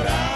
llorar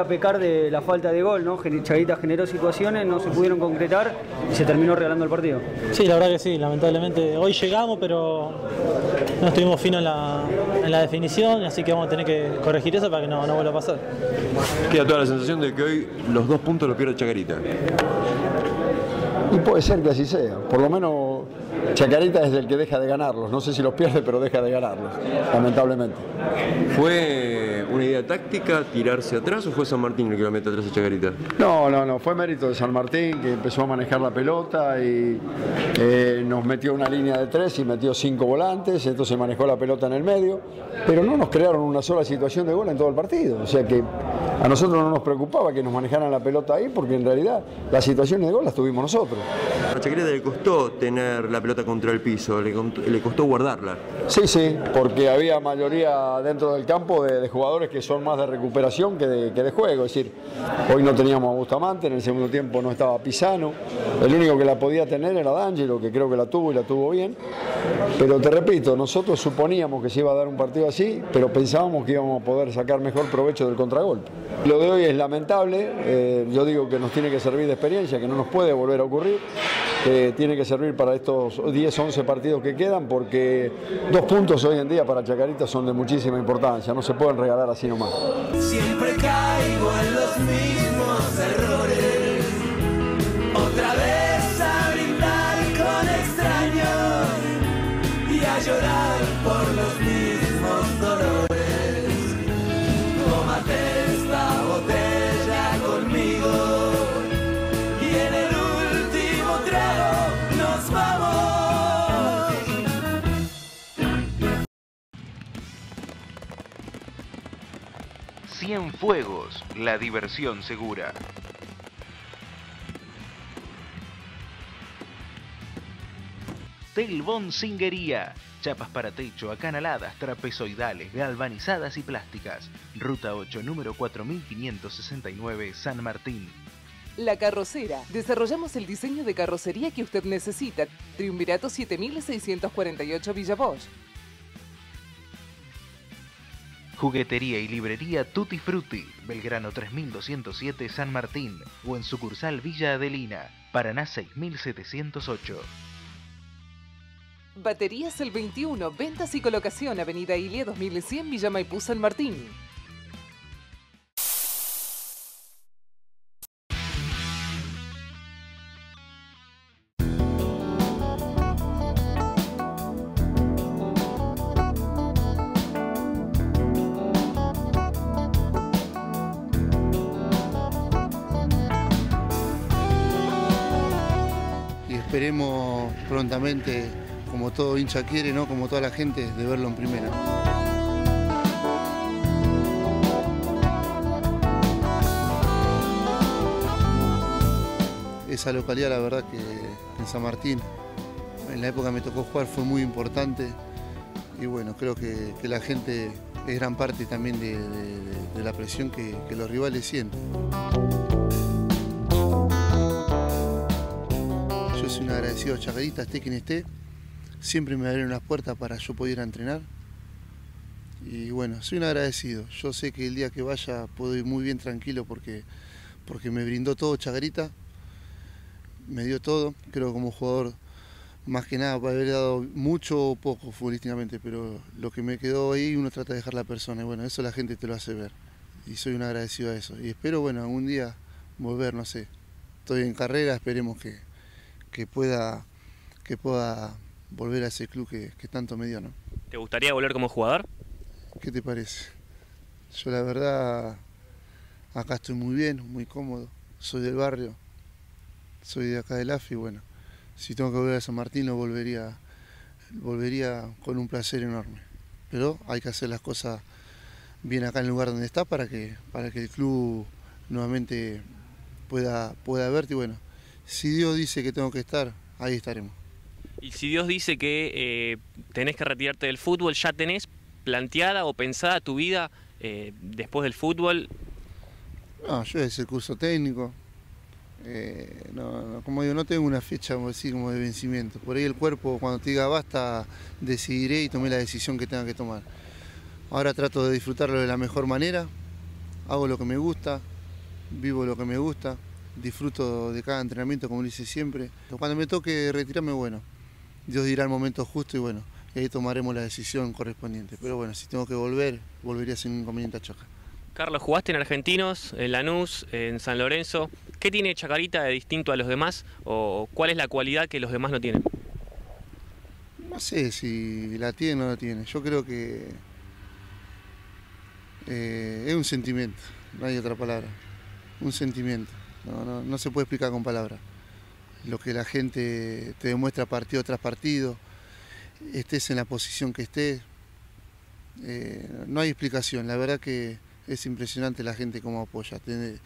vuelve a pecar de la falta de gol, ¿no? Chaguita generó situaciones, no se pudieron concretar y se terminó regalando el partido. Sí, la verdad que sí, lamentablemente. Hoy llegamos, pero no estuvimos finos en la, en la definición, así que vamos a tener que corregir eso para que no, no vuelva a pasar. Queda toda la sensación de que hoy los dos puntos los pierde Chacarita. Y puede ser que así sea. Por lo menos Chacarita es el que deja de ganarlos. No sé si los pierde, pero deja de ganarlos, lamentablemente. ¿Fue una idea táctica tirarse atrás o fue San Martín el que lo mete atrás a Chacarita? No, no, no. Fue mérito de San Martín que empezó a manejar la pelota y eh, nos metió una línea de tres y metió cinco volantes. Entonces manejó la pelota en el medio. Pero no nos crearon una sola situación de gol en todo el partido. O sea que a nosotros no nos preocupaba que nos manejaran la pelota ahí porque en realidad las situaciones de gol las tuvimos nosotros. A Chacarita le costó tener la pelota contra el piso, le, le costó guardarla. Sí, sí, porque había mayoría dentro del campo de, de jugadores que son más de recuperación que de, que de, juego. Es decir, hoy no teníamos a Bustamante, en el segundo tiempo no estaba Pisano, el único que la podía tener era D'Angelo, que creo que la tuvo y la tuvo bien. Pero te repito, nosotros suponíamos que se iba a dar un partido así, pero pensábamos que íbamos a poder sacar mejor provecho del contragolpe. Lo de hoy es lamentable, eh, yo digo que nos tiene que servir de experiencia, que no nos puede volver a ocurrir, que tiene que servir para estos 10, 11 partidos que quedan, porque dos puntos hoy en día para Chacarita son de muchísima importancia, no se pueden regalar así nomás. Siempre caigo en los mismos errores, otra vez a brindar con extraños y a llorar por los mismos dolores. Cienfuegos, la diversión segura. Telbón Singuería. Chapas para techo, acanaladas, trapezoidales, galvanizadas y plásticas. Ruta 8, número 4569, San Martín. La Carrocera. Desarrollamos el diseño de carrocería que usted necesita. Triunvirato 7648 Villa Bosch. Juguetería y librería Tutti Frutti, Belgrano 3207 San Martín o en sucursal Villa Adelina, Paraná 6708. Baterías el 21, ventas y colocación, Avenida Ilia 2100 Villa Maipú San Martín. Esperemos prontamente, como todo hincha quiere, ¿no? como toda la gente, de verlo en primera. Esa localidad, la verdad que en San Martín, en la época me tocó jugar, fue muy importante y bueno, creo que, que la gente es gran parte también de, la presión que los rivales sienten. Soy un agradecido a Chacarita, esté quien esté. Siempre me abrieron las puertas para yo pudiera entrenar. Y bueno, soy un agradecido. Yo sé que el día que vaya puedo ir muy bien tranquilo porque, porque me brindó todo Chacarita. Me dio todo. Creo como jugador, más que nada, puede haber dado mucho o poco futbolísticamente, pero lo que me quedó ahí uno trata de dejar la persona. Y bueno, eso la gente te lo hace ver. Y soy un agradecido a eso. Y espero, bueno, algún día volver, no sé. Estoy en carrera, esperemos que, que pueda que pueda volver a ese club que, que tanto me dio, ¿no? ¿Te gustaría volver como jugador? ¿Qué te parece? Yo la verdad acá estoy muy bien, muy cómodo, soy del barrio, soy de acá del AFI, bueno, si tengo que volver a San Martín lo volvería, volvería con un placer enorme. Pero hay que hacer las cosas bien acá en el lugar donde está para que, para que el club nuevamente pueda, pueda verte y bueno, si Dios dice que tengo que estar, ahí estaremos. Y si Dios dice que eh, tenés que retirarte del fútbol, ¿ya tenés planteada o pensada tu vida eh, después del fútbol? No, yo hice el curso técnico. Eh, no, no, como digo, no tengo una fecha como decir, como de vencimiento. Por ahí el cuerpo, cuando te diga basta, decidiré y tomé la decisión que tenga que tomar. Ahora trato de disfrutarlo de la mejor manera hago lo que me gusta, vivo lo que me gusta, disfruto de cada entrenamiento como lo hice siempre. Cuando me toque retirarme, bueno, Dios dirá el momento justo y bueno, ahí tomaremos la decisión correspondiente. Pero bueno, si tengo que volver, volvería sin inconveniente a Chaca. Carlos, jugaste en Argentinos, en Lanús, en San Lorenzo. ¿Qué tiene Chacarita de distinto a los demás o cuál es la cualidad que los demás no tienen? No sé si la tiene o no la tiene. Yo creo que eh, es un sentimiento, no hay otra palabra. Un sentimiento. No, no, no se puede explicar con palabras. Lo que la gente te demuestra partido tras partido, estés en la posición que estés, eh, no hay explicación. La verdad que es impresionante la gente cómo apoya. Tiene-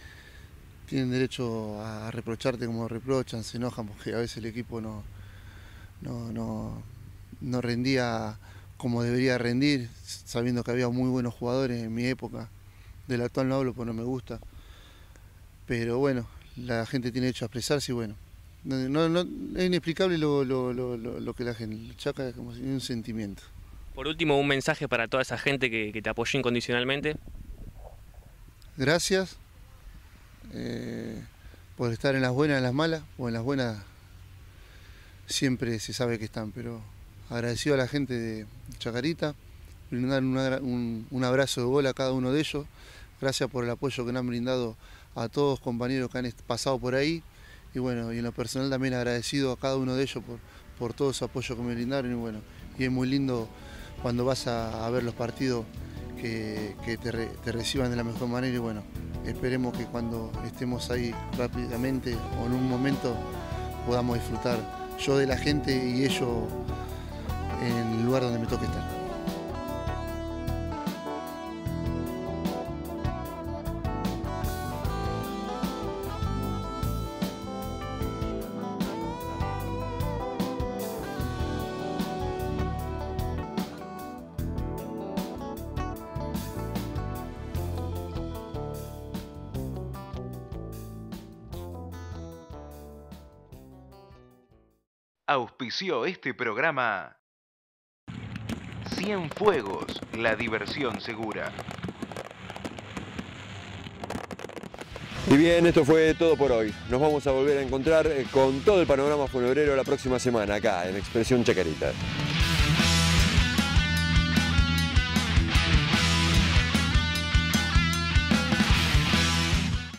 tienen derecho a reprocharte como reprochan, se enojan porque a veces el equipo no, no, no, no rendía como debería rendir, sabiendo que había muy buenos jugadores en mi época. Del actual no hablo porque no me gusta. Pero bueno, la gente tiene derecho a expresarse y bueno. No, es inexplicable lo, lo- lo- lo- que la gente. Chaca es como un sentimiento. Por último, un mensaje para toda esa gente que, que te apoyó incondicionalmente. Gracias eh, por estar en las buenas, en las malas, o en las buenas siempre se sabe que están, pero agradecido a la gente de Chacarita, brindar un, un- un abrazo de gol a cada uno de ellos, gracias por el apoyo que nos han brindado a todos compañeros que han pasado por ahí, y bueno, y en lo personal también agradecido a cada uno de ellos por, por todo ese apoyo que me brindaron, y bueno, y es muy lindo cuando vas a, ver los partidos que, que te, te reciban de la mejor manera. Y bueno, esperemos que cuando estemos ahí rápidamente o en un momento podamos disfrutar yo de la gente y ellos en el lugar donde me toque estar. Auspició este programa Cienfuegos, la diversión segura. Y bien, esto fue todo por hoy. Nos vamos a volver a encontrar eh, con todo el panorama funebrero la próxima semana acá en Expresión Chacarita.